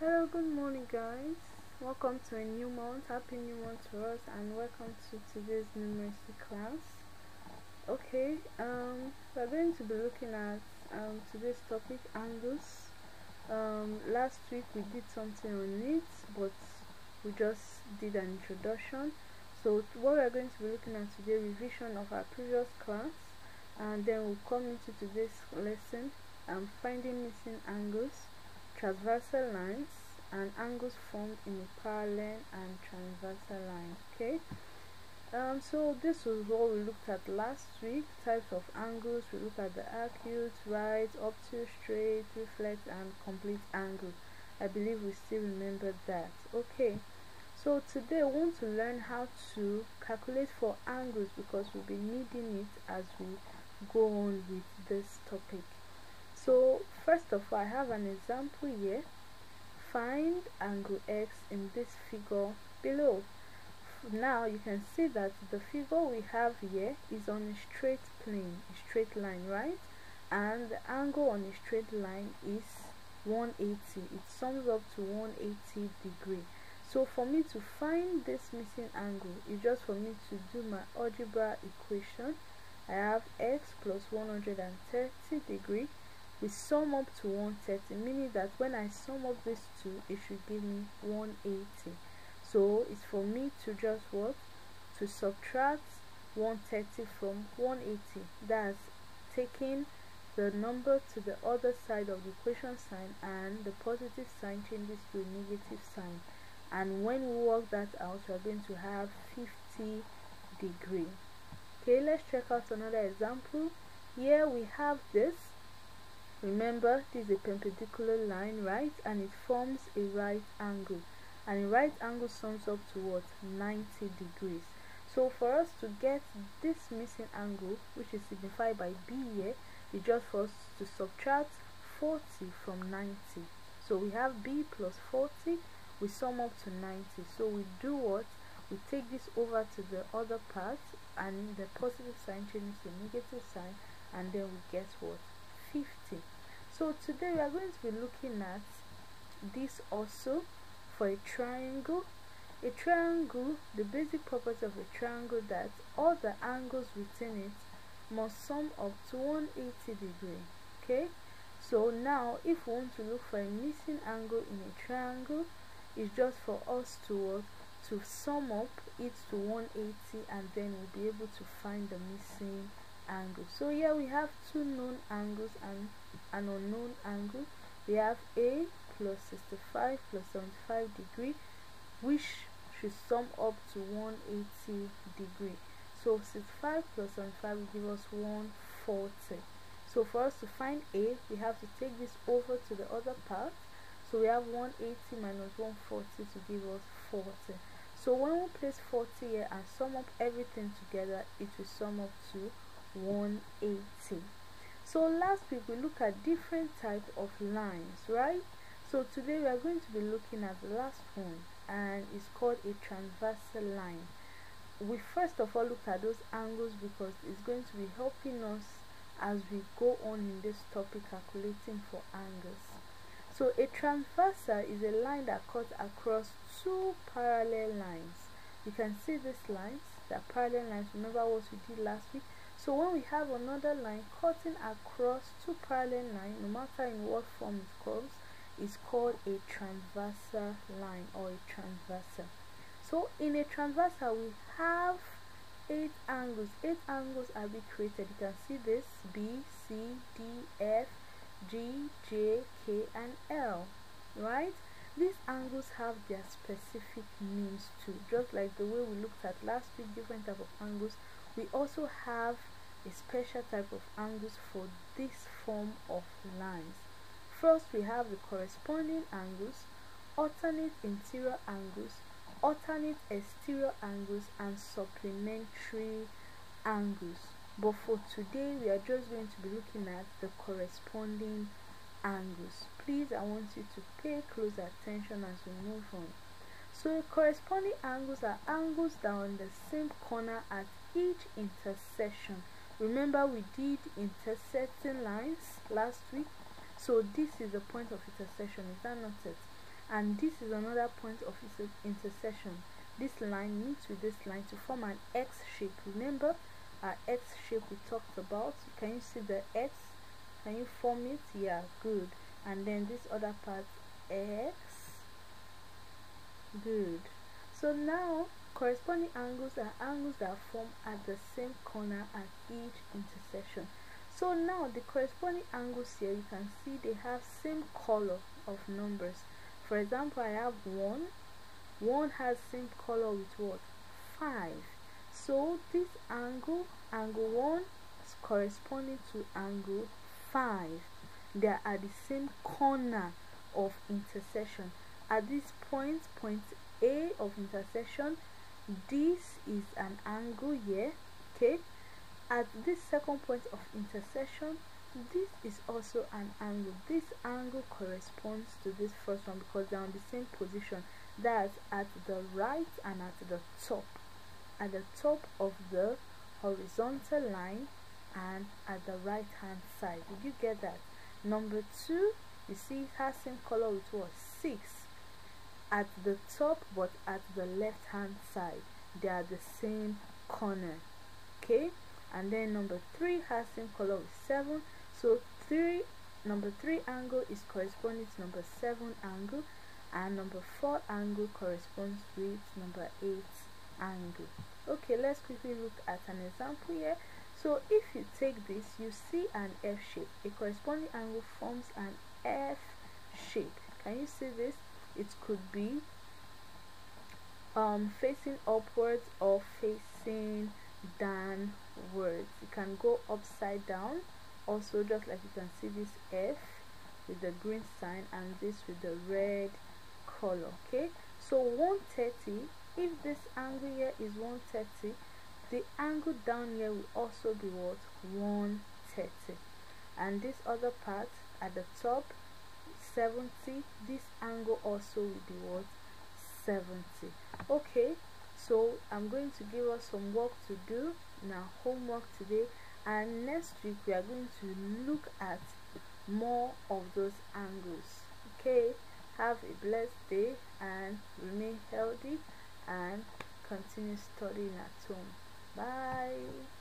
Hello, good morning, guys. Welcome to a new month. Happy new month to us, and welcome to today's numeracy class. Okay, um, we're going to be looking at um, today's topic angles. Um, last week we did something on it, but we just did an introduction. So, what we're going to be looking at today, revision of our previous class, and then we'll come into today's lesson. Um, finding missing angles transversal lines and angles formed in a parallel and transversal line okay? Um, so this was what we looked at last week types of angles. We looked at the acute right obtuse straight reflex and complete angle. I believe we still remember that okay? So today we want to learn how to calculate for angles because we'll be needing it as we go on with this topic first of all I have an example here. Find angle x in this figure below. Now you can see that the figure we have here is on a straight plane a straight line right? And the angle on a straight line is 180 it sums up to 180 degree. So for me to find this missing angle it's just for me to do my algebra equation. I have x plus 130 degree we sum up to 130 meaning that when I sum up these two it should give me 180 so it's for me to just what? To subtract 130 from 180 that's taking the number to the other side of the equation sign and the positive sign changes to a negative sign. And when we work that out we're going to have 50 degree. Okay let's check out another example. Here we have this Remember, this is a perpendicular line, right? And it forms a right angle. And a right angle sums up to what? 90 degrees. So for us to get this missing angle, which is signified by B here, is just for us to subtract 40 from 90. So we have B plus 40, we sum up to 90. So we do what? We take this over to the other part and the positive sign changes to negative sign and then we get what? 50 so today we are going to be looking at this also for a triangle. A triangle the basic property of a triangle that all the angles within it must sum up to 180 degree okay? So now if we want to look for a missing angle in a triangle it's just for us to work to sum up it to 180 and then we'll be able to find the missing angle. So here we have two known angles and an unknown angle. We have a plus 65 plus 75 degree which should sum up to 180 degree. So 65 plus 75 will give us 140 so for us to find a we have to take this over to the other part. So we have 180 minus 140 to give us 40 so when we place 40 here and sum up everything together it will sum up to 180 so last week we looked at different types of lines right? So today we are going to be looking at the last one and it's called a transversal line. We first of all look at those angles because it's going to be helping us as we go on in this topic calculating for angles. So a transversal is a line that cuts across two parallel lines. You can see these lines are parallel lines. Remember what we did last week so when we have another line cutting across two parallel lines, no matter in what form it comes, is called a transversal line or a transversal. So in a transversal, we have eight angles. Eight angles are being created. You can see this B, C, D, F, G, J, K, and L. Right? These angles have their specific names too. Just like the way we looked at last week, different type of angles we also have a special type of angles for this form of lines. First, we have the corresponding angles, alternate interior angles, alternate exterior angles, and supplementary angles. But for today, we are just going to be looking at the corresponding angles. Please, I want you to pay close attention as we move on. So, corresponding angles are angles that are the same corner at each intersection. Remember we did intersecting lines last week? So this is the point of intersection is that not it? And this is another point of intersection. This line meets with this line to form an x shape. Remember our x shape we talked about? Can you see the x? Can you form it? Yeah good. And then this other part x good. So now corresponding angles are angles that form at the same corner at each intersection. So now the corresponding angles here you can see they have same color of numbers. For example i have one. One has same color with what? Five. So this angle angle one is corresponding to angle 5 they are at the same corner of intersection at this point point a of intersection this is an angle here okay. At this second point of intersection this is also an angle. This angle corresponds to this first one because they're on the same position. That's at the right and at the top. At the top of the horizontal line and at the right hand side. Did you get that? Number two you see it has same color with what? Six at the top but at the left hand side they are the same corner okay? And then number three has same color with seven. So three number three angle is corresponding to number seven angle and number four angle corresponds with number eight angle. Okay let's quickly look at an example here. So if you take this you see an F shape. A corresponding angle forms an F shape. Can you see this it could be um, facing upwards or facing downwards. You can go upside down. Also just like you can see this F with the green sign and this with the red color okay? So 130 if this angle here is 130 the angle down here will also be what? 130 and this other part at the top 70 this angle also will be what? 70 okay so i'm going to give us some work to do. Now homework today. And next week we are going to look at more of those angles. Okay have a blessed day and remain healthy and continue studying at home. Bye